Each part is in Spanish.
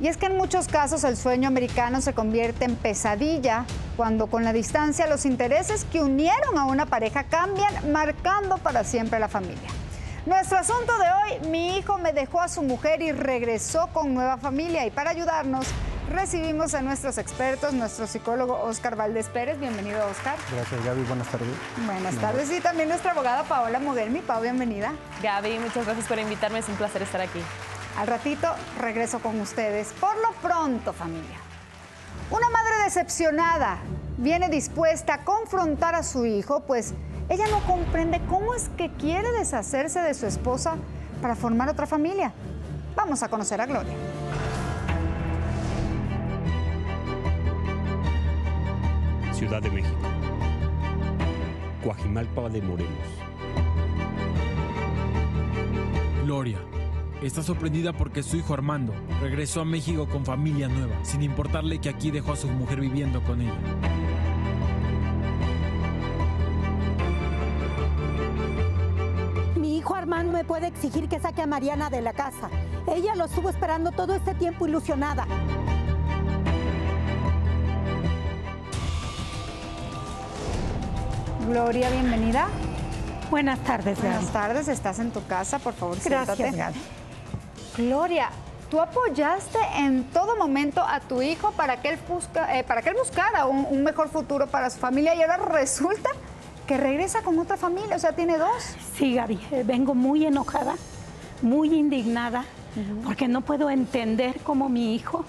Y es que en muchos casos el sueño americano se convierte en pesadilla cuando con la distancia los intereses que unieron a una pareja cambian, marcando para siempre la familia. Nuestro asunto de hoy, mi hijo me dejó a su mujer y regresó con nueva familia. Y para ayudarnos, recibimos a nuestros expertos, nuestro psicólogo Oscar Valdés Pérez. Bienvenido, Oscar. Gracias, Gaby. Buenas tardes. Buenas tardes. Y también nuestra abogada Paola Moguelmi. Pau, bienvenida. Gaby, muchas gracias por invitarme. Es un placer estar aquí. Al ratito regreso con ustedes. Por lo pronto, familia. Una madre decepcionada viene dispuesta a confrontar a su hijo, pues ella no comprende cómo es que quiere deshacerse de su esposa para formar otra familia. Vamos a conocer a Gloria. Ciudad de México. Coajimalpa de Morelos. Gloria está sorprendida porque su hijo Armando regresó a México con familia nueva, sin importarle que aquí dejó a su mujer viviendo con ella. Mi hijo Armando me puede exigir que saque a Mariana de la casa. Ella lo estuvo esperando todo este tiempo ilusionada. Gloria, bienvenida. Buenas tardes, Gaby. Buenas tardes, estás en tu casa, por favor, Gracias, siéntate. Gaby. Gloria, tú apoyaste en todo momento a tu hijo para que él, busca- eh, para que él buscara un, un mejor futuro para su familia y ahora resulta que regresa con otra familia, o sea, tiene dos. Sí, Gaby, eh, vengo muy enojada, muy indignada, porque no puedo entender cómo mi hijo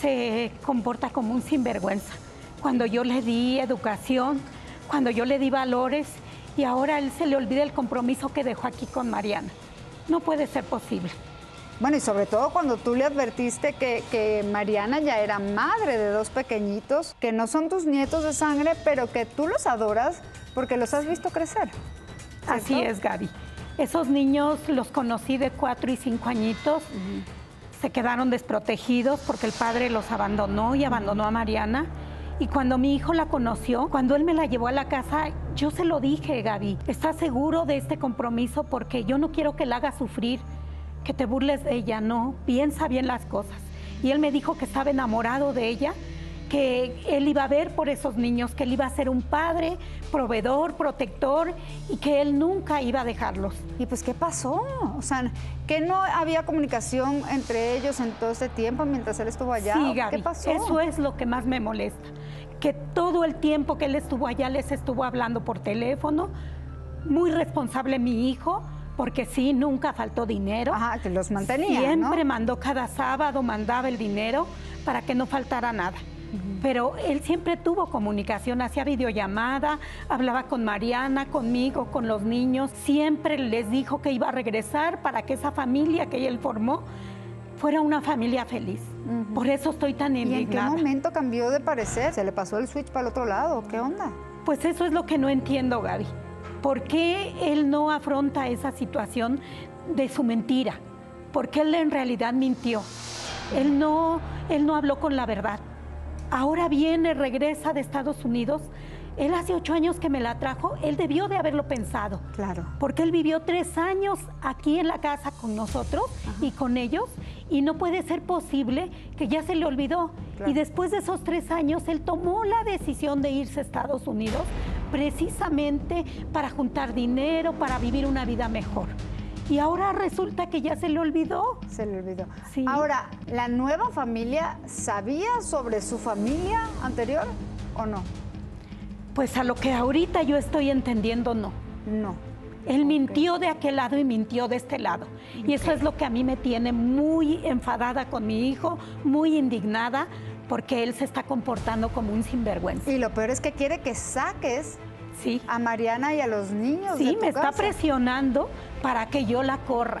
se comporta como un sinvergüenza. Cuando yo le di educación, cuando yo le di valores y ahora a él se le olvida el compromiso que dejó aquí con Mariana. No puede ser posible. Bueno, y sobre todo cuando tú le advertiste que, que Mariana ya era madre de dos pequeñitos, que no son tus nietos de sangre, pero que tú los adoras porque los has visto crecer. Así es, Gaby. Esos niños los conocí de cuatro y cinco añitos. Se quedaron desprotegidos porque el padre los abandonó y abandonó a Mariana. Y cuando mi hijo la conoció, cuando él me la llevó a la casa, yo se lo dije, Gaby, ¿estás seguro de este compromiso? Porque yo no quiero que la haga sufrir, que te burles de ella, no, piensa bien las cosas. Y él me dijo que estaba enamorado de ella, que él iba a ver por esos niños, que él iba a ser un padre, proveedor, protector y que él nunca iba a dejarlos. Y pues, ¿qué pasó? O sea, que no había comunicación entre ellos en todo este tiempo mientras él estuvo allá. Sí, ¿O Gaby, ¿Qué pasó? eso es lo que más me molesta, que todo el tiempo que él estuvo allá les estuvo hablando por teléfono, muy responsable mi hijo, porque sí, nunca faltó dinero. Ajá, que los mantenía, Siempre ¿no? mandó cada sábado, mandaba el dinero para que no faltara nada. Pero él siempre tuvo comunicación, hacía videollamada, hablaba con Mariana, conmigo, con los niños. Siempre les dijo que iba a regresar para que esa familia que él formó fuera una familia feliz. Por eso estoy tan ¿Y en qué indignada. momento cambió de parecer? ¿Se le pasó el switch para el otro lado? ¿Qué onda? Pues eso es lo que no entiendo, Gaby. ¿Por qué él no afronta esa situación de su mentira? Porque él en realidad mintió. Él no, él no habló con la verdad. Ahora viene, regresa de Estados Unidos. Él hace ocho años que me la trajo. Él debió de haberlo pensado. Claro. Porque él vivió tres años aquí en la casa con nosotros y con ellos y no puede ser posible que ya se le olvidó. Claro. Y después de esos tres años, él tomó la decisión de irse a Estados Unidos precisamente para juntar dinero, para vivir una vida mejor. Y ahora resulta que ya se le olvidó. Se le olvidó. Sí. Ahora, ¿la nueva familia sabía sobre su familia anterior o no? Pues a lo que ahorita yo estoy entendiendo, no. No. Él mintió de aquel lado y mintió de este lado. Y eso es lo que a mí me tiene muy enfadada con mi hijo, muy indignada, porque él se está comportando como un sinvergüenza. Y lo peor es que quiere que saques Sí, a Mariana y a los niños. de sí, tu me está presionando para que yo la corra.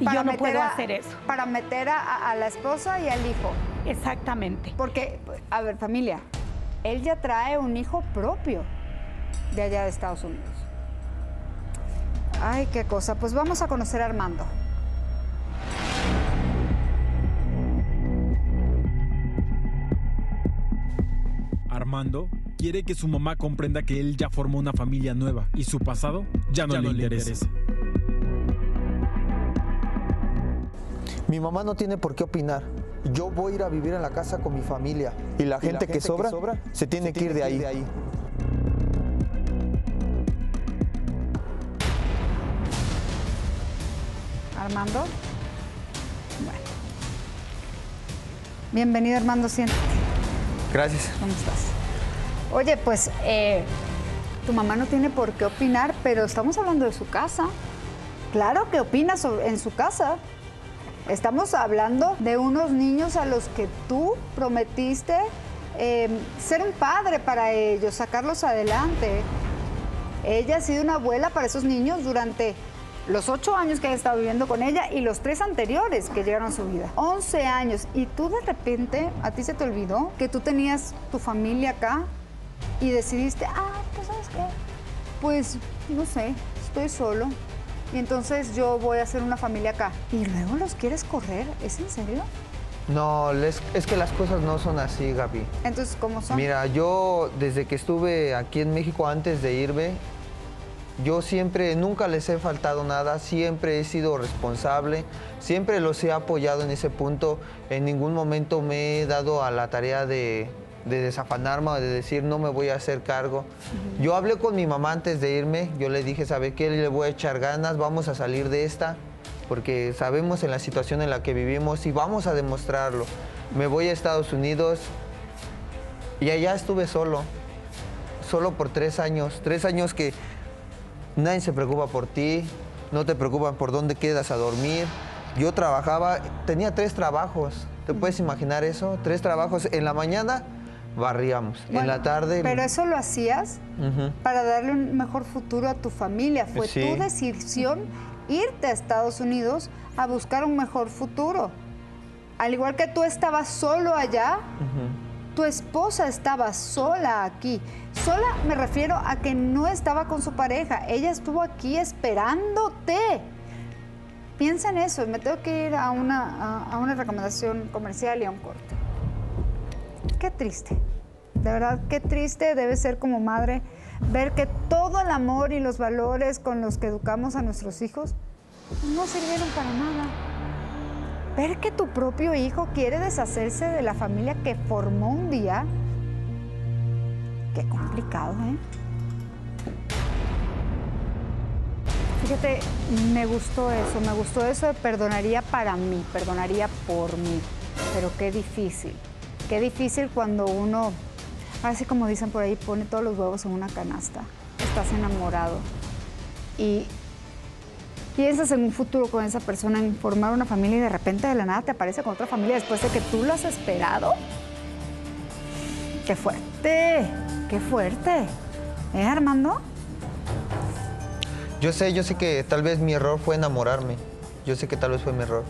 Y para yo no puedo a- hacer eso. Para meter a, a la esposa y al hijo. Exactamente. Porque, a ver, familia, él ya trae un hijo propio de allá de Estados Unidos. Ay, qué cosa. Pues vamos a conocer a Armando. Armando quiere que su mamá comprenda que él ya formó una familia nueva y su pasado ya no, le, interesa. Mi mamá no tiene por qué opinar. Yo voy a ir a vivir en la casa con mi familia. Y la gente, que, sobra, se tiene que ir de ahí. Armando. Bueno. Bienvenido, Armando, siéntate. Gracias. ¿Cómo estás? Oye, pues eh, tu mamá no tiene por qué opinar, pero estamos hablando de su casa. Claro que opina sobre- en su casa. Estamos hablando de unos niños a los que tú prometiste eh, ser un padre para ellos, sacarlos adelante. Ella ha sido una abuela para esos niños durante los ocho años que ha estado viviendo con ella y los tres anteriores que llegaron a su vida. 11 años. Y tú de repente, a ti se te olvidó que tú tenías tu familia acá y decidiste, ah, pues sabes qué, pues no sé, estoy solo. Y entonces yo voy a hacer una familia acá. Y luego los quieres correr, ¿es en serio? No, les- es que las cosas no son así, Gaby. Entonces, ¿cómo son? Mira, yo desde que estuve aquí en México antes de irme, yo siempre, nunca les he faltado nada, siempre he sido responsable, siempre los he apoyado en ese punto, en ningún momento me he dado a la tarea de, de desafanarme o de decir no me voy a hacer cargo. Yo hablé con mi mamá antes de irme, yo le dije, ¿sabe qué? Le voy a echar ganas, vamos a salir de esta, porque sabemos en la situación en la que vivimos y vamos a demostrarlo. Me voy a Estados Unidos, y allá estuve solo, solo por tres años, tres años que nadie se preocupa por ti, no te preocupan por dónde quedas a dormir. Yo trabajaba, tenía tres trabajos, ¿te puedes imaginar eso? Tres trabajos, en la mañana barríamos, en la tarde... Pero eso lo hacías para darle un mejor futuro a tu familia. Fue Sí. tu decisión irte a Estados Unidos a buscar un mejor futuro. Al igual que tú estabas solo allá, tu esposa estaba sola aquí. Sola me refiero a que no estaba con su pareja. Ella estuvo aquí esperándote. Piensa en eso. Me tengo que ir a una, a, una recomendación comercial y a un corte. Qué triste. De verdad, qué triste debe ser como madre ver que todo el amor y los valores con los que educamos a nuestros hijos no sirvieron para nada. Ver que tu propio hijo quiere deshacerse de la familia que formó un día. Qué complicado, ¿eh? Fíjate, me gustó eso, me gustó eso de perdonaría para mí, perdonaría por mí. Pero qué difícil, qué difícil cuando uno, así como dicen por ahí, pone todos los huevos en una canasta. Estás enamorado y piensas en un futuro con esa persona, en formar una familia y de repente de la nada te aparece con otra familia después de que tú lo has esperado. Qué fuerte, qué fuerte. ¿Eh, Armando? Yo sé, yo sé que tal vez mi error fue enamorarme, yo sé que tal vez fue mi error,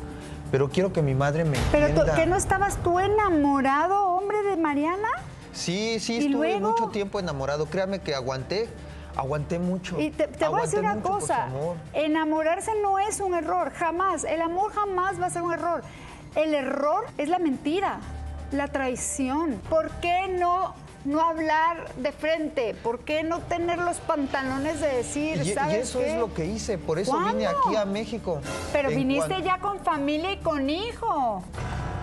pero quiero que mi madre me Pero entienda. ¿qué no estabas tú enamorado, hombre, de Mariana? Sí, sí, ¿Y estuve luego? mucho tiempo enamorado. Créame que aguanté, aguanté mucho. Y te, te voy a decir una mucho cosa, amor. enamorarse no es un error, jamás. El amor jamás va a ser un error. El error es la mentira, la traición. ¿Por qué no, no hablar de frente? ¿Por qué no tener los pantalones de decir, Y, y ¿sabes eso qué? es lo que hice, por eso vine aquí a México. Pero viniste ya con familia y con hijo.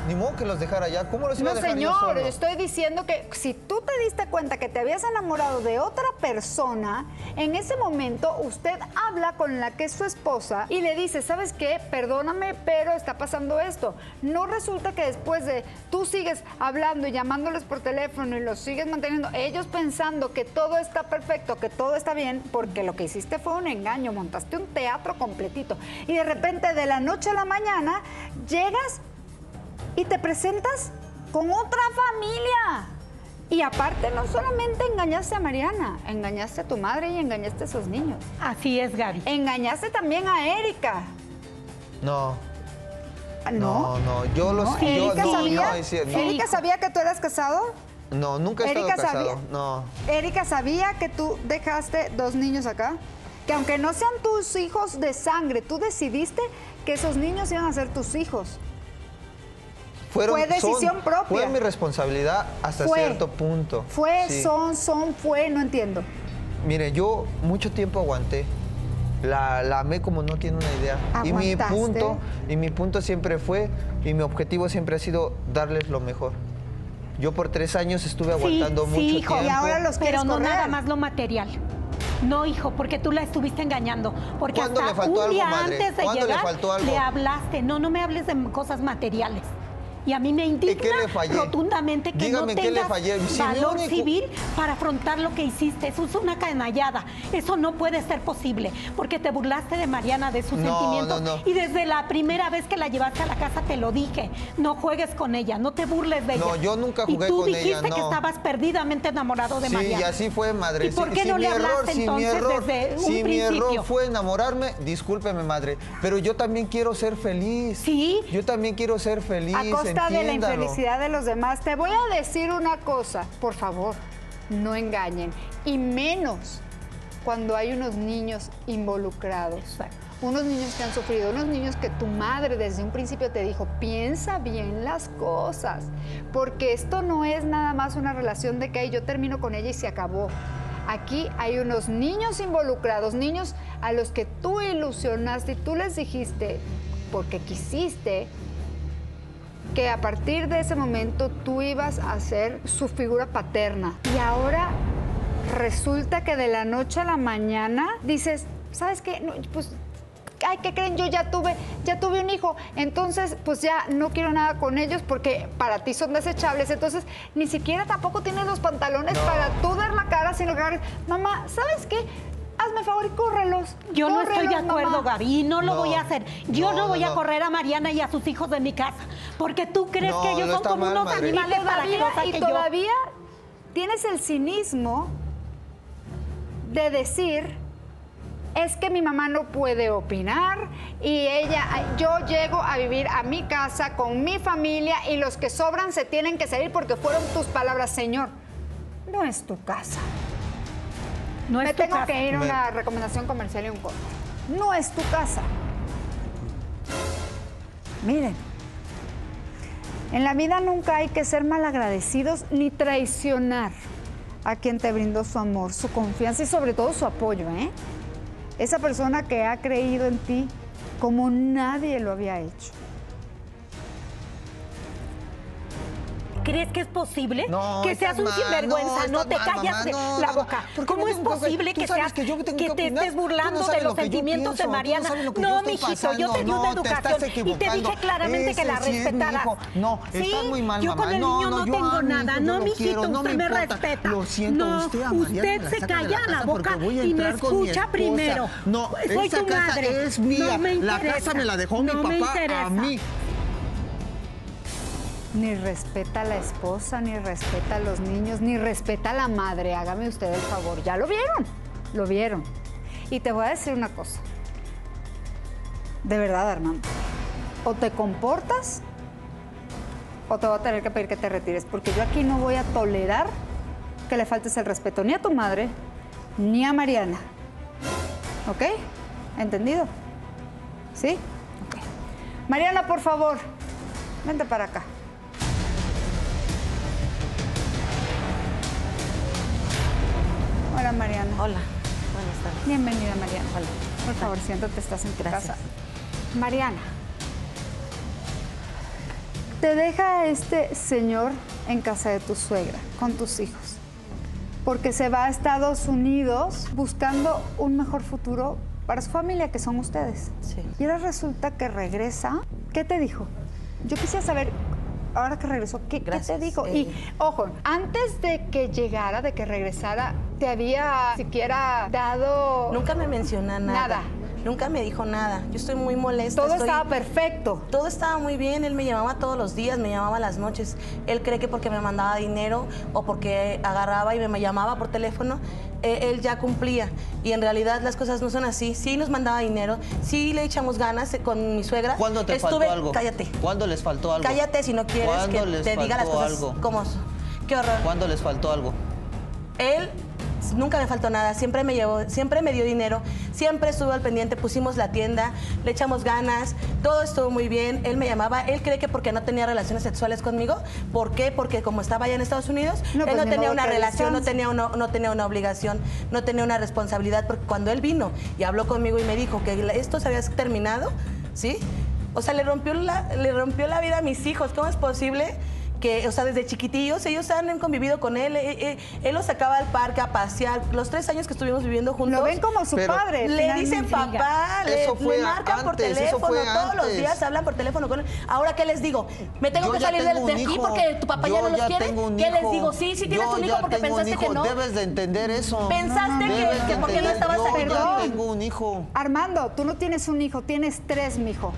Ni modo que los dejara allá. ¿Cómo los iba No, a dejar yo señor, solo? estoy diciendo que si tú te diste cuenta que te habías enamorado de otra persona, en ese momento usted habla con la que es su esposa y le dice, ¿sabes qué? Perdóname, pero está pasando esto. No resulta que después de tú sigues hablando y llamándoles por teléfono y los sigues manteniendo, ellos pensando que todo está perfecto, que todo está bien, porque lo que hiciste fue un engaño, montaste un teatro completito. Y de repente, de la noche a la mañana, llegas y te presentas con otra familia. Y aparte, no solamente engañaste a Mariana, engañaste a tu madre y engañaste a esos niños. Así es, Gaby. Engañaste también a Erika. No, ¿No? no, no. Yo los. ¿No? yo, ¿Erika no, sabía? no. ¿Erika sabía que tú eras casado? No, nunca he estado Erika casado. sabía. No. Erika sabía que tú dejaste dos niños acá. Que aunque no sean tus hijos de sangre, tú decidiste que esos niños iban a ser tus hijos. Fueron, Fue decisión son- propia. Fue mi responsabilidad hasta Fue. cierto punto. Fue, Sí. son, son, fue, no entiendo. Mire, yo mucho tiempo aguanté. La, la amé como no tiene una idea. Y mi punto, y mi punto siempre fue, y mi objetivo siempre ha sido darles lo mejor. Yo por tres años estuve aguantando sí, mucho hijo, tiempo. Y ahora los Pero no correr. nada más lo material. No, hijo, porque tú la estuviste engañando. Porque ¿Cuándo hasta le faltó un algo, día madre? antes de ¿Cuándo le llegar faltó algo? le hablaste. No, no me hables de cosas materiales. Y a mí me indigna rotundamente que Dígame, no ¿qué le tengas? Si valor único- civil para afrontar lo que hiciste. Eso es una canallada. Eso no puede ser posible. Porque te burlaste de Mariana, de sus No, sentimientos. no, no. Y desde la primera vez que la llevaste a la casa te lo dije. No juegues con ella, no te burles de ella. No, yo nunca jugué y tú con ella, dijiste que estabas perdidamente enamorado de Sí, Mariana. y así fue, madre. ¿Y por Sí, qué si no le error, hablaste si mi entonces error, desde un si mi error principio? fue enamorarme, discúlpeme, madre. Pero yo también quiero ser feliz. Sí. Yo también quiero ser feliz. a costa de la infelicidad de los demás. Te voy a decir una cosa, por favor, no engañen. Y menos cuando hay unos niños involucrados. Exacto. Unos niños que han sufrido, unos niños que tu madre desde un principio te dijo, piensa bien las cosas, porque esto no es nada más una relación de que "Ay, yo termino con ella y se acabó. Aquí hay unos niños involucrados, niños a los que tú ilusionaste y tú les dijiste, porque quisiste, que a partir de ese momento tú ibas a ser su figura paterna. Y ahora resulta que de la noche a la mañana dices, ¿sabes qué? No, pues, ay, ¿qué creen? Yo ya tuve, ya tuve un hijo, entonces pues ya no quiero nada con ellos porque para ti son desechables, entonces ni siquiera tampoco tienes los pantalones No. para tú dar la cara, sino que mamá, ¿sabes qué? Hazme favor y córrelos. Yo no estoy de acuerdo, mamá". Gaby, y no lo No. voy a hacer. Yo No, no, voy no, a correr a Mariana y a sus hijos de mi casa, porque tú crees No, que ellos no son como mal, unos madre. Y animales para que todavía, los y yo. todavía tienes el cinismo de decir es que mi mamá no puede opinar y ella, yo llego a vivir a mi casa con mi familia y los que sobran se tienen que salir porque fueron tus palabras, señor. No es tu casa. No es Me tu tengo casa. que ir a una recomendación comercial y un corte. No es tu casa. Miren, en la vida nunca hay que ser malagradecidos ni traicionar a quien te brindó su amor, su confianza y sobre todo su apoyo, ¿eh? Esa persona que ha creído en ti como nadie lo había hecho. ¿Crees que es posible No, que seas un mal, sinvergüenza? no, te mal, callas mamá, la boca. ¿por qué ¿Cómo es posible que, seas, que te estés burlando de lo los sentimientos de Mariana? No, mijito, yo te di una educación y te dije claramente que la respetaras. No, estás muy mal, Yo con el niño no, tengo nada. No, mijito, usted me respeta. Lo siento, no, usted se calla la boca y me escucha primero. No, Soy tu madre. es mía. No me La interesa. casa me la dejó mi No me papá interesa. a mí. Ni respeta a la esposa, ni respeta a los niños, ni respeta a la madre. Hágame usted el favor. Ya lo vieron, lo vieron. Y te voy a decir una cosa. De verdad, Armando. O te comportas o te voy a tener que pedir que te retires, porque yo aquí no voy a tolerar que le faltes el respeto ni a tu madre, ni a Mariana. ¿Ok? ¿Entendido? ¿Sí? Ok. Mariana, por favor, vente para acá. Hola, Mariana. Hola, buenas tardes. Bienvenida, Mariana. Por favor, siéntate, estás en tu Gracias. casa. Mariana, te deja este señor en casa de tu suegra, con tus hijos, porque se va a Estados Unidos buscando un mejor futuro para su familia, que son ustedes. Sí. Y ahora resulta que regresa. ¿Qué te dijo? Yo quisiera saber, ahora que regresó, ¿qué, qué te dijo? Eh, Y, ojo, antes de que llegara, de que regresara, ¿te había siquiera dado... Nunca me menciona nada. Nada. Nunca me dijo nada. Yo estoy muy molesta. Todo estoy- estaba perfecto. Todo estaba muy bien, él me llamaba todos los días, me llamaba las noches. Él cree que porque me mandaba dinero o porque agarraba y me llamaba por teléfono, eh, él ya cumplía. Y en realidad las cosas no son así. Sí nos mandaba dinero, sí le echamos ganas eh, con mi suegra. ¿Cuándo te Estuve- faltó algo? Cállate. ¿Cuándo les faltó algo? Cállate si no quieres ¿Cuándo que les te diga las cosas algo? como. Qué horror. ¿Cuándo les faltó algo? Él Nunca me faltó nada, siempre me llevó, siempre me dio dinero, siempre estuvo al pendiente, pusimos la tienda, le echamos ganas, todo estuvo muy bien. Él me llamaba, él cree que porque no tenía relaciones sexuales conmigo, ¿por qué? Porque como estaba allá en Estados Unidos, No, él pues no ni tenía una relación, no tenía, una, no tenía una obligación, no tenía una responsabilidad, porque cuando él vino y habló conmigo y me dijo que esto se había terminado, ¿sí? O sea, le rompió la, le rompió la vida a mis hijos. ¿Cómo es posible? Que, o sea, desde chiquitillos ellos han convivido con él. eh, eh, él los sacaba al parque a pasear. Los tres años que estuvimos viviendo juntos. Lo ven como su Pero- padre. Le dicen papá, le, Eso fue le marcan por antes, teléfono, fue todos los días hablan por teléfono con él. Ahora, ¿qué les digo? Me tengo Yo que salir de, tengo de aquí porque tu papá ya no los quiere. tengo un ¿Qué les digo? Sí, sí tienes Yo un hijo porque un pensaste hijo. que no. Debes de entender eso. Pensaste que- Debes que de porque no estabas ya Perdón. tengo un hijo. Armando, tú no tienes un hijo, tienes tres, mijo.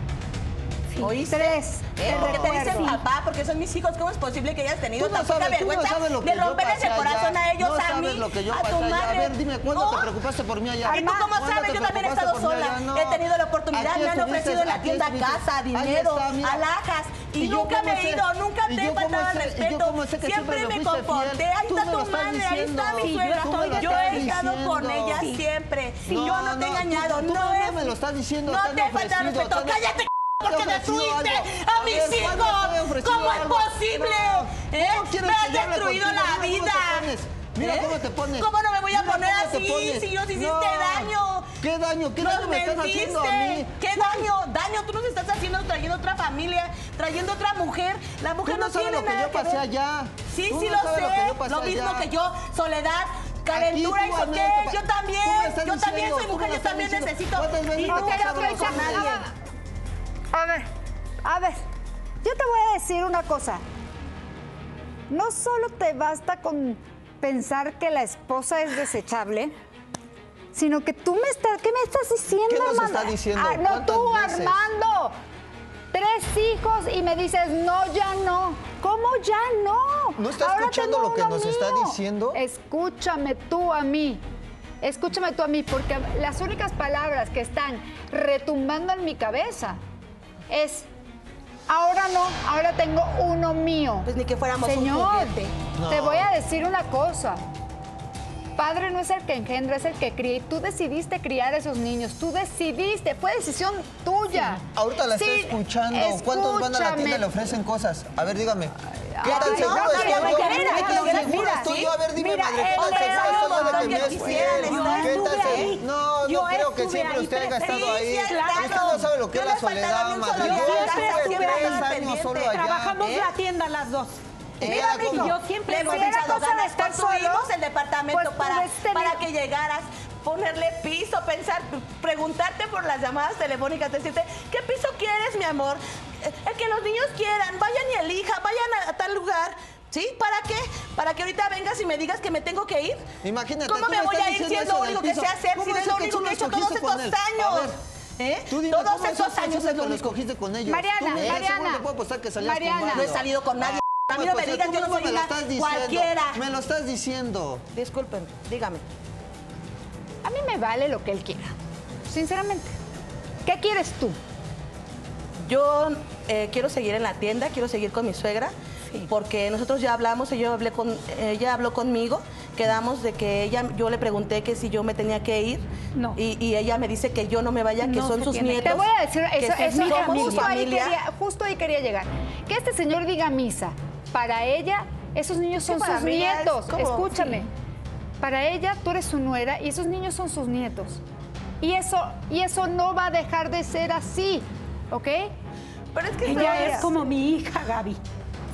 ¿Oíste? Tres. Eh, porque te dicen papá, porque son mis hijos. ¿Cómo es posible que hayas tenido no tan poca sabes- tú no vergüenza que de romperles el corazón allá. a ellos, no a mí, lo que yo a tu allá. madre? A ver, dime, ¿cuándo No. te preocupaste por mí allá? ¿Y tú cómo ¿Cuándo sabes? Yo también he estado sola. allá? No. He tenido la oportunidad, me han ofrecido en la tienda casa, dinero, alhajas. Y, yo nunca me he ido, nunca ¿Y te he faltado al? ¿Y respeto. Siempre me comporté. Ahí está tu madre, ahí está mi Sí, suegra. Yo he estado con ella Sí. siempre. No, Yo no te he no, engañado. No no me lo estás diciendo, No te han te falta ofrecido, respeto. Cállate. Porque destruiste a mis ver, ¿cuándo te he hijos. ¿Cómo es posible? ¿Eh? ¿Cómo quieres Me que has destruido la vida. Mira ¿Eh? cómo te pones. ¿Cómo no me voy a Mira poner así si nos hiciste No. daño? ¿Qué daño? ¿Qué Nos daño me estás haciendo a mí? ¿Qué daño? Daño tú nos estás haciendo trayendo otra familia, trayendo otra mujer. La mujer Tú no no, tiene lo que nada yo pasé ver. allá. Sí, Tú sí no lo sé. lo Lo, que mismo allá. que yo, soledad. Calentura y soqué. Yo también. Yo también soy mujer. Yo también necesito. ¿Cuántas veces Y nunca con con nadie. A ver, a ver, yo te voy a decir una cosa. No solo te basta con pensar que la esposa es desechable, sino que tú me estás, ¿qué me estás diciendo, ¿Qué nos Armando? está diciendo? Ah, no, ¿Cuántas tú, veces? Armando. Tres hijos y me dices, no, ya no. ¿Cómo ya no? ¿No está Ahora escuchando lo que nos está diciendo? Escúchame tú a mí. Escúchame tú a mí, porque las únicas palabras que están retumbando en mi cabeza es, ahora no, ahora tengo uno mío. Pues ni que fuéramos un Señor, te voy a decir una cosa. Padre no es el que engendra, es el que cría. Y tú decidiste criar a esos niños. Tú decidiste, fue decisión tuya. Ahorita la Sí, estoy escuchando. ¿Cuántos van a la tienda y le escúchame. ofrecen cosas? A ver, dígame. ¿Qué tan no, seguro no, estoy yo? no, ¿Qué mira, estoy ¿sí? yo? A ver, dime, Mira, madre, ¿qué tan seguro estoy de que me quisieran. ¿Qué tan. No, no creo que siempre usted haya estado ahí. Sí, sí, Usted no sabe lo que es la soledad, madre. Yo estuve tres años solo allá. Trabajamos ¿eh? la tienda las dos. Y Mira, Yo siempre Le hemos echado ganas, construimos el departamento pues para, pudiste para venir. que llegaras, ponerle piso, pensar, preguntarte por las llamadas telefónicas, decirte, ¿qué piso quieres, mi amor? Eh, El que los niños quieran, vayan y elijan, vayan a, a tal lugar. ¿Sí? ¿Para qué? ¿Para que ahorita vengas y me digas que me tengo que ir? Imagínate, ¿Cómo me me voy a ir si es lo único que sé hacer? ¿Cómo Si es es lo que único tú que he hecho todos estos él? A años. ver, ¿Eh? Tú dime, Todos ¿cómo es estos años es que lo lo único. escogiste con ellos? Mariana, Tú me dices, Mariana, puedo apostar que salías con Mariana. No he salido con nadie. A mí pues, no me pues, tú yo no soy una estás diciendo. cualquiera. Me lo estás diciendo. Disculpen, dígame. A mí me vale lo que él quiera. Sinceramente. ¿Qué quieres tú? Yo eh, quiero seguir en la tienda, quiero seguir con mi suegra, porque nosotros ya hablamos, y yo hablé con, ella habló conmigo, quedamos de que ella, yo le pregunté que si yo me tenía que ir, No. y, y ella me dice que yo no me vaya, que No son sus tiene que- nietos. Te voy a decir, que eso, sí eso- justo, ahí quería, justo ahí quería llegar. Que este señor diga misa. Para ella, esos niños son sus es nietos. como- Escúchame. Para ella, tú eres su nuera y esos niños son sus nietos. Y eso, y eso no va a dejar de ser así, ¿ok? Pero es que Ella es como mi hija, Gaby.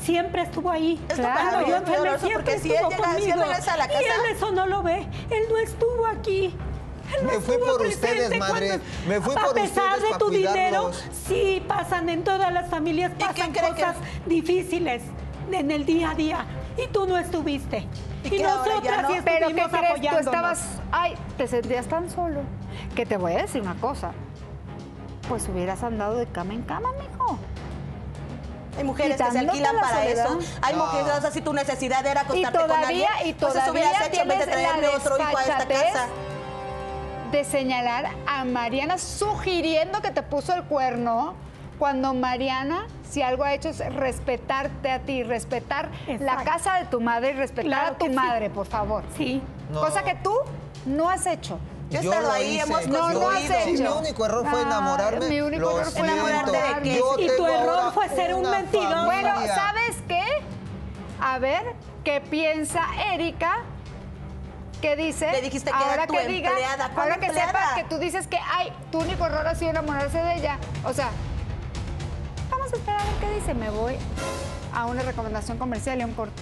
Siempre estuvo ahí. Esto Claro. yo enfermé, doloroso siempre porque si él estuvo llega, si él a la Y casa, él eso no lo ve. Él no estuvo aquí. Él no Me fui estuvo por ustedes, madre. cuando- Me fui a por pesar ustedes de pa' tu dinero, sí pasan en todas las familias, pasan cree que- cosas difíciles en el día a día. Y tú no estuviste. ¿Y Y, nosotras no? sí Pero ¿qué crees? Tú estabas, ay, te sentías tan solo. Que te voy a decir una cosa. Pues hubieras andado de cama en cama, mijo. hay mujeres que se alquilan la para soledad. eso. Hay No. mujeres, o sea, si tu necesidad era Y acostarte con todavía, alguien, y pues todavía hubieras hecho en vez de tienes la traerme otro hijo a esta casa. de señalar a Mariana sugiriendo que te puso el cuerno cuando Mariana, si algo ha hecho es respetarte a ti, respetar la casa de tu madre y respetar Claro a tu sí. madre, por favor. Sí. No. Cosa que tú no has hecho. Yo he Yo estado lo ahí, hice. hemos No, no has construido. Si mi hecho. único error fue Ah, enamorarme, mi único lo error fue enamorarte de qué. Yo Y tu error fue ser un mentiroso. Bueno. ¿sabes qué? A ver, ¿qué piensa Erika? ¿Qué dice? Le dijiste que era ahora tu que diga, empleada. ¿Cuál ahora que empleada? sepa que tú dices que, ay, tu único error ha sido enamorarse de ella. O sea, vamos a esperar a ver qué dice. Me voy a una recomendación comercial y a un corte.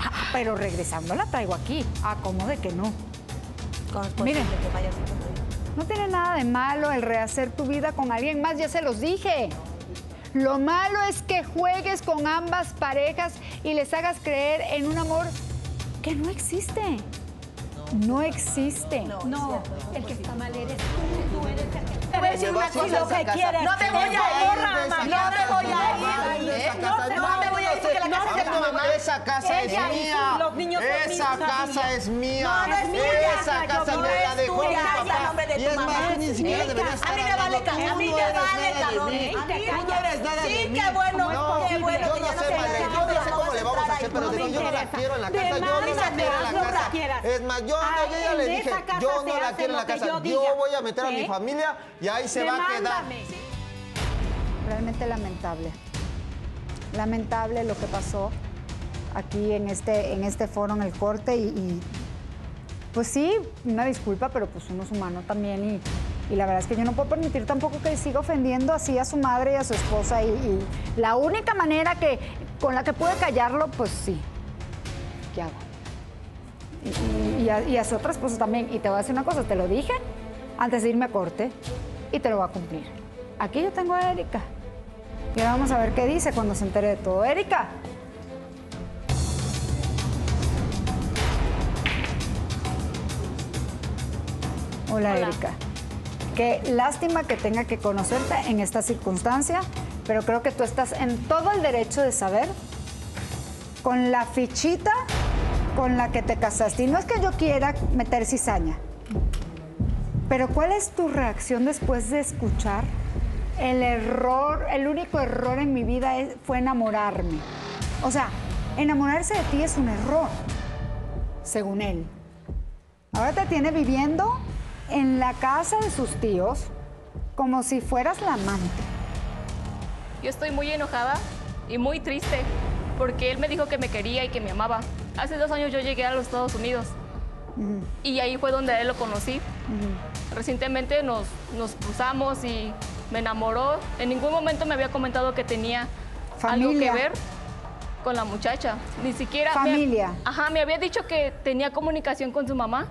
Ah, pero regresando la traigo aquí. Ah, ¿cómo de que no? ¿Cómo es Miren. que? No tiene nada de malo el rehacer tu vida con alguien más, ya se los dije. Lo malo es que juegues con ambas parejas y les hagas creer en un amor que no existe. No existe. No, el que está mal eres tú, tú eres el que... Te voy a decir una cosa, lo que. No me voy a ir, no me mamá. voy a ir. No, me voy a ir porque la No casa es de tu va. mamá. Esa casa es mía. Esa casa es mía. No, no es mía. Esa casa me la dejó mi papá. Y es más, ni siquiera Ella. deberías A estar mí me vale, a mí me vale, cabrón. mí. A mí Tú no me- eres nada de Sí, mí. qué bueno, No, qué bueno yo que no sé, te madre, yo no sé cómo le a vamos pero no digo, yo no la quiero en la casa, yo no la quiero en la haz lo que casa. quieras. Es más, yo, no, yo ya en le dije, yo no la quiero en la casa, yo voy a meter a mi familia y ahí se va a quedar. Realmente lamentable. Lamentable lo que pasó aquí en este, en este foro, en el corte. Y, y, pues sí, una disculpa, pero pues uno es humano también. Y, y la verdad es que yo no puedo permitir tampoco que siga ofendiendo así a su madre y a su esposa. Y, y la única manera que, con la que pude callarlo, pues sí. ¿Qué hago? Y, y a, y a su otra esposa también. Y te voy a decir una cosa, te lo dije antes de irme a corte y te lo voy a cumplir. Aquí yo tengo a Erika. Y ahora vamos a ver qué dice cuando se entere de todo. Erika. Hola, Hola. Erika. Qué lástima que tenga que conocerte en esta circunstancia, pero creo que tú estás en todo el derecho de saber con la fichita con la que te casaste. Y no es que yo quiera meter cizaña, pero ¿cuál es tu reacción después de escuchar el error, el único error en mi vida fue enamorarme? O sea, enamorarse de ti es un error, según él. Ahora te tiene viviendo en la casa de sus tíos como si fueras la amante. Yo estoy muy enojada y muy triste porque él me dijo que me quería y que me amaba. Hace dos años yo llegué a los Estados Unidos y ahí fue donde él lo conocí. Recientemente nos, nos cruzamos y me enamoró. En ningún momento me había comentado que tenía algo Familia. que ver con la muchacha. Ni siquiera... me- Familia. ajá, me había dicho que tenía comunicación con su mamá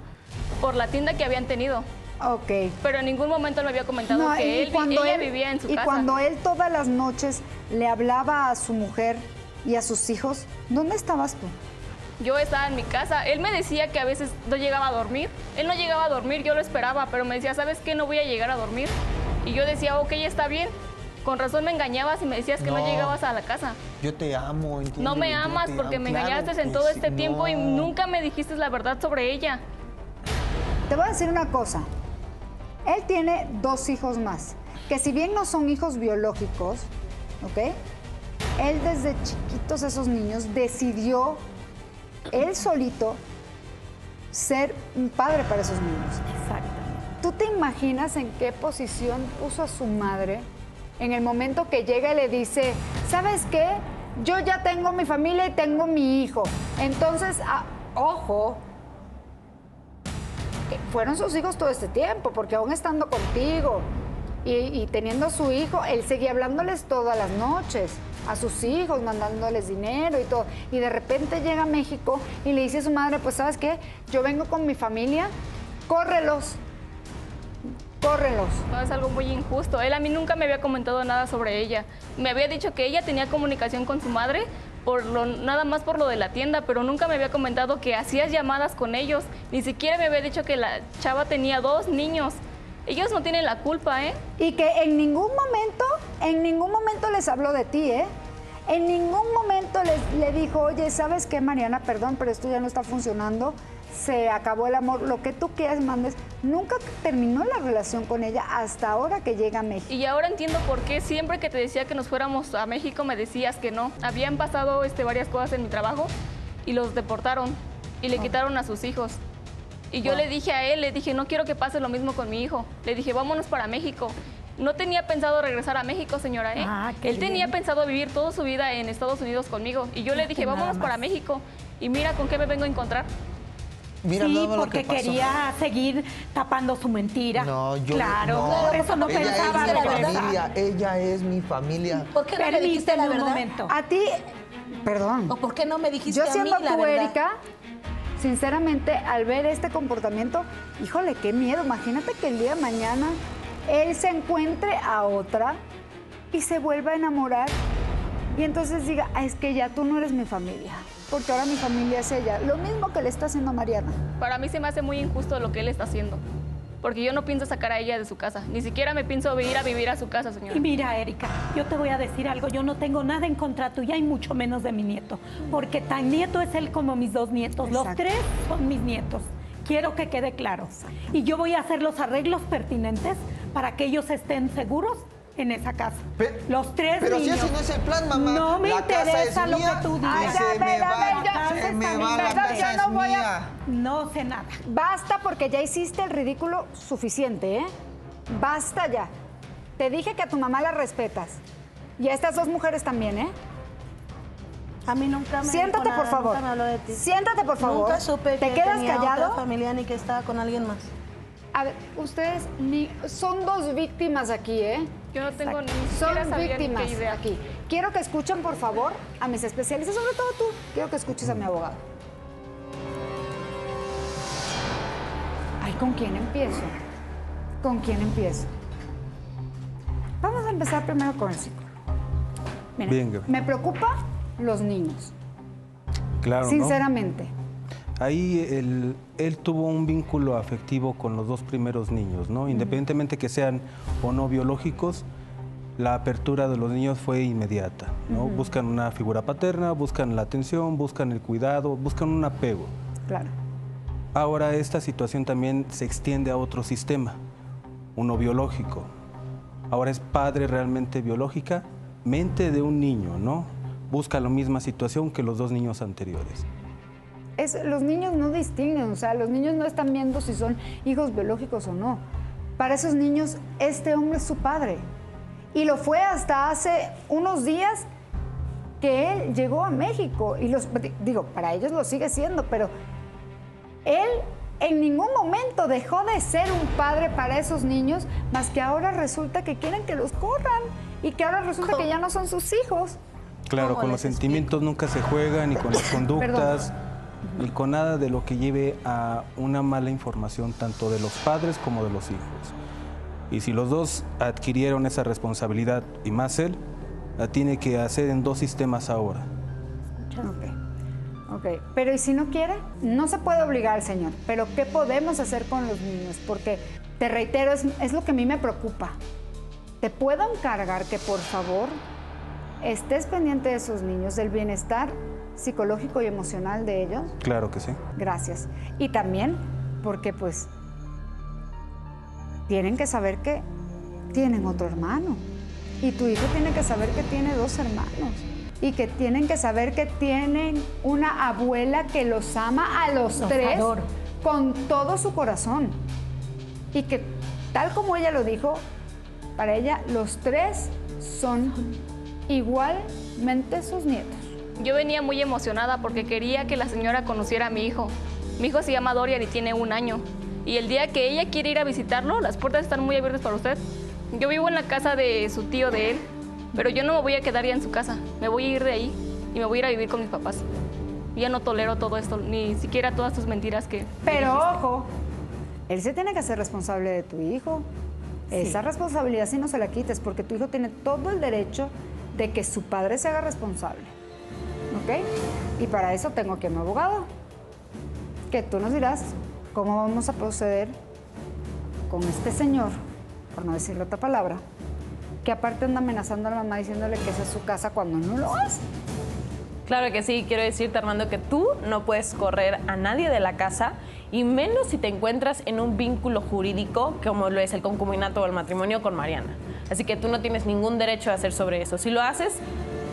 por la tienda que habían tenido. Ok. Pero en ningún momento me había comentado No, que y él, cuando ella él- vivía en su y casa. cuando él todas las noches le hablaba a su mujer y a sus hijos, ¿dónde estabas tú? Yo estaba en mi casa. Él me decía que a veces no llegaba a dormir. Él no llegaba a dormir, yo lo esperaba, pero me decía, ¿sabes qué? No voy a llegar a dormir. Y yo decía, ok, está bien. Con razón me engañabas y me decías que no, No. llegabas a la casa. Yo te amo, No me amas porque amo, me claro engañaste en que todo sí, este tiempo y no. nunca me dijiste la verdad sobre ella. Te voy a decir una cosa. Él tiene dos hijos más, que si bien no son hijos biológicos, ¿ok? Él desde chiquitos esos niños decidió, él solito, ser un padre para esos niños. Exacto. ¿Tú te imaginas en qué posición puso a su madre en el momento que llega y le dice, ¿sabes qué? Yo ya tengo mi familia y tengo mi hijo. Entonces, ah, ojo, fueron sus hijos todo este tiempo, porque aún estando contigo y, teniendo a su hijo, él seguía hablándoles todas las noches a sus hijos, mandándoles dinero y todo. Y de repente llega a México y le dice a su madre, pues sabes qué, yo vengo con mi familia, córrelos, córrelos. Es algo muy injusto. Él a mí nunca me había comentado nada sobre ella. Me había dicho que ella tenía comunicación con su madre, por lo, nada más por lo de la tienda, pero nunca me había comentado que hacías llamadas con ellos. Ni siquiera me había dicho que la chava tenía dos niños. Ellos no tienen la culpa, ¿eh? Y que en ningún momento, en ningún momento les habló de ti, ¿eh? En ningún momento les, le dijo, oye, ¿sabes qué, Mariana? Perdón, pero esto ya no está funcionando. Se acabó el amor, lo que tú quieras, mandes. Nunca terminó la relación con ella hasta ahora que llega a México. Y ahora entiendo por qué siempre que te decía que nos fuéramos a México me decías que no. Habían pasado este, varias cosas en mi trabajo y los deportaron y le quitaron a sus hijos. Y yo le dije a él, le dije, no quiero que pase lo mismo con mi hijo. Le dije, vámonos para México. No tenía pensado regresar a México, señora. ¿eh? Ah, él tenía pensado vivir toda su vida en Estados Unidos conmigo. Y yo le dije, vámonos para México. Y mira con qué me vengo a encontrar. Mira sí, porque que quería seguir tapando su mentira. No, yo Claro, no. por eso no ella pensaba es mi regresar. familia, ella es mi familia. ¿Por qué no me dijiste Permíteme la verdad? momento. A ti, perdón. ¿O por qué no me dijiste Yo a mí siendo la tú, verdad? Erika, sinceramente, al ver este comportamiento, híjole, qué miedo. Imagínate que el día de mañana él se encuentre a otra y se vuelva a enamorar y entonces diga, "Ah, es que ya tú no eres mi familia, porque ahora mi familia es ella. Lo mismo que le está haciendo a Mariana. Para mí se me hace muy injusto lo que él está haciendo. Porque yo no pienso sacar a ella de su casa. Ni siquiera me pienso ir a vivir a su casa, señora. Y mira, Erika, yo te voy a decir algo. Yo no tengo nada en contra tuya y mucho menos de mi nieto. Porque tan nieto es él como mis dos nietos. Los Exacto. tres son mis nietos. Quiero que quede claro. Y yo voy a hacer los arreglos pertinentes para que ellos estén seguros en esa casa. Pe- los tres Pero si niños. ese no es el plan, mamá. No me La casa interesa es lo mía que tú digas. Ay, se a me a va, ya, se me va, la casa Yo es no voy a- mía. No sé nada. Basta porque ya hiciste el ridículo suficiente, ¿eh? Basta ya. Te dije que a tu mamá la respetas. Y a estas dos mujeres también, ¿eh? A mí nunca me Siéntate, dijo nada, por favor. Nunca me habló de ti. Siéntate, por favor. Nunca supe ¿Te que quedas tenía callado? otra familia ni que estaba con alguien más. A ver, ustedes ni- son dos víctimas aquí, ¿eh? Yo no tengo ni Son víctimas qué idea. aquí. Quiero que escuchen, por favor, a mis especialistas, sobre todo tú. Quiero que escuches a mi abogado. Ay, ¿con quién empiezo? ¿Con quién empiezo? Vamos a empezar primero con el psicólogo. Mira, Bien, me preocupa los niños, Claro, ¿no? Ahí él, él tuvo un vínculo afectivo con los dos primeros niños, ¿no? Independientemente que sean o no biológicos, la apertura de los niños fue inmediata, ¿no? Buscan una figura paterna, buscan la atención, buscan el cuidado, buscan un apego. Claro. Ahora esta situación también se extiende a otro sistema, uno biológico. Ahora es padre realmente biológica, mente de un niño, ¿no? Busca la misma situación que los dos niños anteriores. Es, los niños no distinguen, o sea, los niños no están viendo si son hijos biológicos o no. Para esos niños, este hombre es su padre. Y lo fue hasta hace unos días que él llegó a México. Y los, digo, para ellos lo sigue siendo, pero él en ningún momento dejó de ser un padre para esos niños, más que ahora resulta que quieren que los corran y que ahora resulta que ya no son sus hijos. Claro, ¿Cómo con los sentimientos nunca se juega, ni con las conductas, ni con nada de lo que lleve a una mala información tanto de los padres como de los hijos. Y si los dos adquirieron esa responsabilidad, y más él, la tiene que hacer en dos sistemas ahora. Ok. Ok. Pero ¿y si no quiere? No se puede obligar al señor. Pero ¿qué podemos hacer con los niños? Porque, te reitero, es, es lo que a mí me preocupa. ¿Te puedo encargar que por favor estés pendiente de esos niños, del bienestar psicológico y emocional de ellos? Claro que sí. Gracias. Y también porque pues tienen que saber que tienen otro hermano. Y tu hijo tiene que saber que tiene dos hermanos. Y que tienen que saber que tienen una abuela que los ama a los, Los tres adoro. con todo su corazón. Y que tal como ella lo dijo, para ella los tres son igualmente sus nietos. Yo venía muy emocionada porque quería que la señora conociera a mi hijo. Mi hijo se llama Dorian y tiene un año. Y el día que ella quiere ir a visitarlo, las puertas están muy abiertas para usted. Yo vivo en la casa de su tío de él, pero yo no me voy a quedar ya en su casa. Me voy a ir de ahí y me voy a ir a vivir con mis papás. Ya no tolero todo esto, ni siquiera todas tus mentiras que... Pero ojo, él se tiene que hacer responsable de tu hijo. Esa responsabilidad si no se la quites, porque tu hijo tiene todo el derecho de que su padre se haga responsable. ¿Ok? Y para eso tengo aquí a mi abogado, que tú nos dirás cómo vamos a proceder con este señor, por no decirle otra palabra, que aparte anda amenazando a la mamá diciéndole que esa es su casa cuando no lo hace. Claro que sí, quiero decirte Armando que tú no puedes correr a nadie de la casa y menos si te encuentras en un vínculo jurídico como lo es el concubinato o el matrimonio con Mariana. Así que tú no tienes ningún derecho a hacer sobre eso. Si lo haces,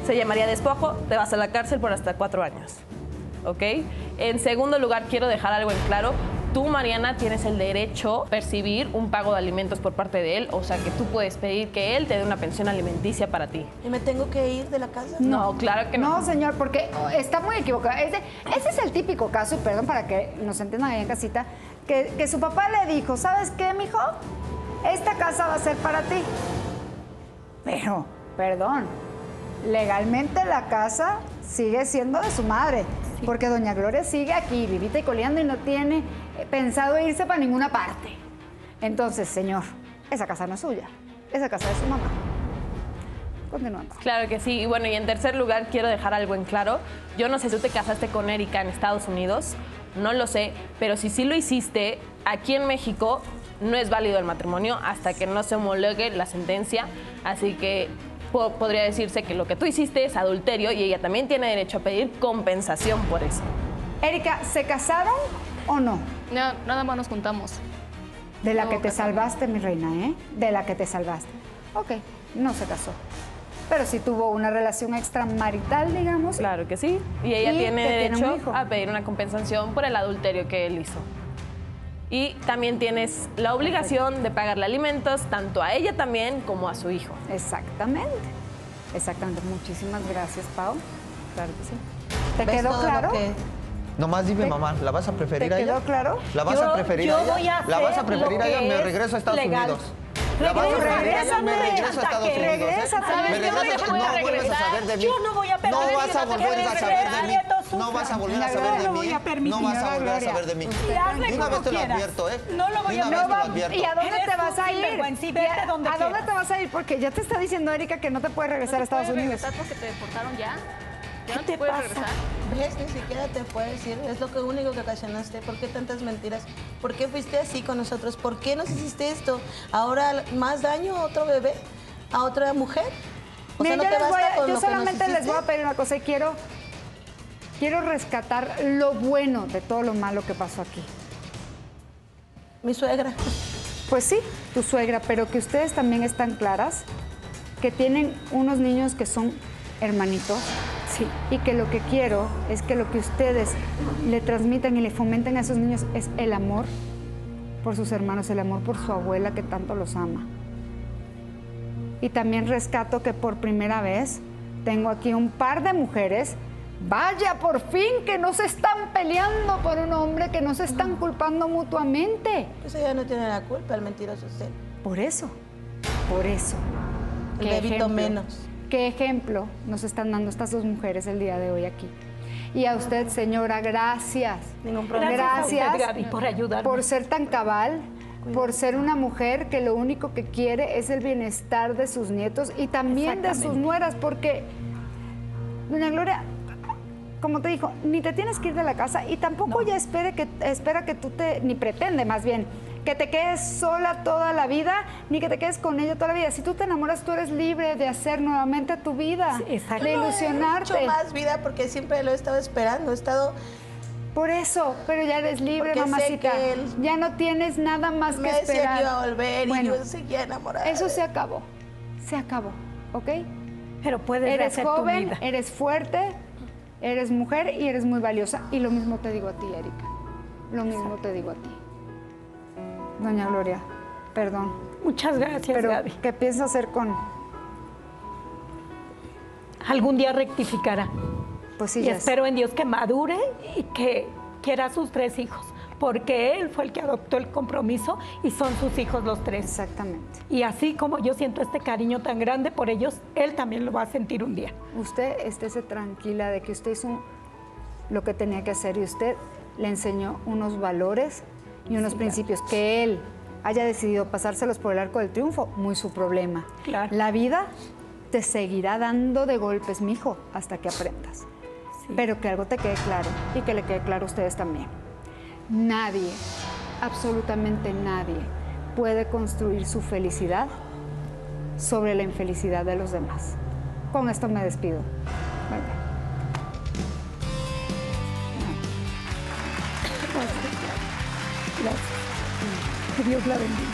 se llamaría despojo, te vas a la cárcel por hasta cuatro años. ¿Ok? En segundo lugar, quiero dejar algo en claro. tú, Mariana, tienes el derecho a percibir un pago de alimentos por parte de él, o sea que tú puedes pedir que él te dé una pensión alimenticia para ti. ¿Y me tengo que ir de la casa? No, claro que no. No, señor, porque está muy equivocado. Ese, ese es el típico caso, y perdón para que nos entiendan ahí en casita, que, que su papá le dijo, ¿sabes qué, mijo? Esta casa va a ser para ti. Pero, perdón, legalmente la casa sigue siendo de su madre, porque doña Gloria sigue aquí, vivita y coleando y no tiene eh, pensado irse para ninguna parte. Entonces, señor, esa casa no es suya, esa casa es de su mamá. Continuando. Claro que sí. Y bueno, y en tercer lugar quiero dejar algo en claro. Yo no sé si tú te casaste con Erika en Estados Unidos, no lo sé, pero si sí lo hiciste, aquí en México no es válido el matrimonio hasta que no se homologue la sentencia. Así que po- podría decirse que lo que tú hiciste es adulterio y ella también tiene derecho a pedir compensación por eso. Erika, ¿se casaron o no? No, nada más nos juntamos. De la No, que te casamos. salvaste, mi reina, ¿eh? De la que te salvaste. Ok, no se casó. Pero sí tuvo una relación extramarital, digamos. Claro que sí. Y ella Y tiene tiene derecho hijo. a pedir una compensación por el adulterio que él hizo. Y también tienes la obligación de pagarle alimentos tanto a ella también como a su hijo. Exactamente. Exactamente. Muchísimas gracias, Pau. Claro que sí. ¿Te ¿Ves quedó todo lo claro? que- Nomás dime, ¿Te- mamá, ¿la vas a preferir te a ella? quedó claro? ¿La vas Yo- a preferir yo a ella? voy a ¿La vas a hacer preferir a ella? Me es regreso a Estados legal. Unidos. ¿La vas a Regresa, preferir a ella? Me regreso a Estados Unidos. ¿eh? regrésate. Me ¿Sabes qué? No vuelves a regresar. saber de mí. Yo no voy a permitir No vas a que volver a saber de mí. No vas a volver a saber de no voy mí. a permitir. No vas a volver a saber de mí. Una vez te lo advierto, ¿eh? No lo voy a advierto. ¿Y a dónde te vas a ir? sinvergüenza y vete ¿Y a- donde ¿A dónde te vas a ir? Porque ya te está diciendo Erika que no te puedes regresar a ¿No te Estados Unidos. porque te deportaron ya? ¿Ya ¿Qué no te te puedes pasa? regresar? ¿Ves? Ni siquiera te puedo decir. Es lo que único que ocasionaste. ¿Por qué tantas mentiras? ¿Por qué fuiste así con nosotros? ¿Por qué nos hiciste esto? ¿Ahora más daño a otro bebé? ¿A otra mujer? O sea, Miren, ¿no yo te basta a- con yo lo que nos solamente les voy a pedir una cosa y quiero, quiero rescatar lo bueno de todo lo malo que pasó aquí. Mi suegra. Pues sí, tu suegra, pero que ustedes también están claras que tienen unos niños que son hermanitos. Sí. Y que lo que quiero es que lo que ustedes le transmitan y le fomenten a esos niños es el amor por sus hermanos, el amor por su abuela que tanto los ama. Y también rescato que por primera vez tengo aquí un par de mujeres, vaya por fin, que no se están peleando por un hombre, que no se están culpando mutuamente. Pues ella no tiene la culpa, el mentiroso es él. Por eso, por eso. El ¿Qué bebito ejemplo? menos. ¿Qué ejemplo nos están dando estas dos mujeres el día de hoy aquí? Y a usted, señora, gracias. Ningún problema. Gracias, usted, Gaby, por ayudarme. por ser tan cabal, por ser una mujer que lo único que quiere es el bienestar de sus nietos y también de sus nueras, porque, doña Gloria, como te dijo, ni te tienes que ir de la casa y tampoco ella espere que, espera que tú te, ni pretende más bien, que te quedes sola toda la vida, ni que te quedes con ella toda la vida. Si tú te enamoras, tú eres libre de hacer nuevamente tu vida, Sí, exacto. de Yo no he ilusionarte. hecho más vida porque siempre lo he estado esperando. He estado. Por eso, pero ya eres libre, Porque sé mamacita. que él Ya no tienes nada más Me que decía esperar. que iba a volver Bueno, y yo seguía enamorada. eso se acabó. Se acabó, ¿ok? Pero puedes Eres rehacer tu joven, vida. eres fuerte, eres mujer y eres muy valiosa. Y lo mismo te digo a ti, Erika. Lo mismo te digo a ti. Doña Gloria, perdón. Muchas gracias, Pero, Gaby. ¿qué piensa hacer con...? Algún día rectificará. Pues sí, y ya espero en Dios que madure y que quiera a sus tres hijos, porque él fue el que adoptó el compromiso y son sus hijos los tres. Exactamente. Y así como yo siento este cariño tan grande por ellos, él también lo va a sentir un día. Usted estése tranquila de que usted hizo lo que tenía que hacer y usted le enseñó unos valores y unos principios que él haya decidido pasárselos por el arco del triunfo, muy su problema. Claro. La vida te seguirá dando de golpes, mijo, hasta que aprendas. Pero que algo te quede claro y que le quede claro a ustedes también. Nadie, absolutamente nadie, puede construir su felicidad sobre la infelicidad de los demás. Con esto me despido. Gracias. Que Dios la bendiga.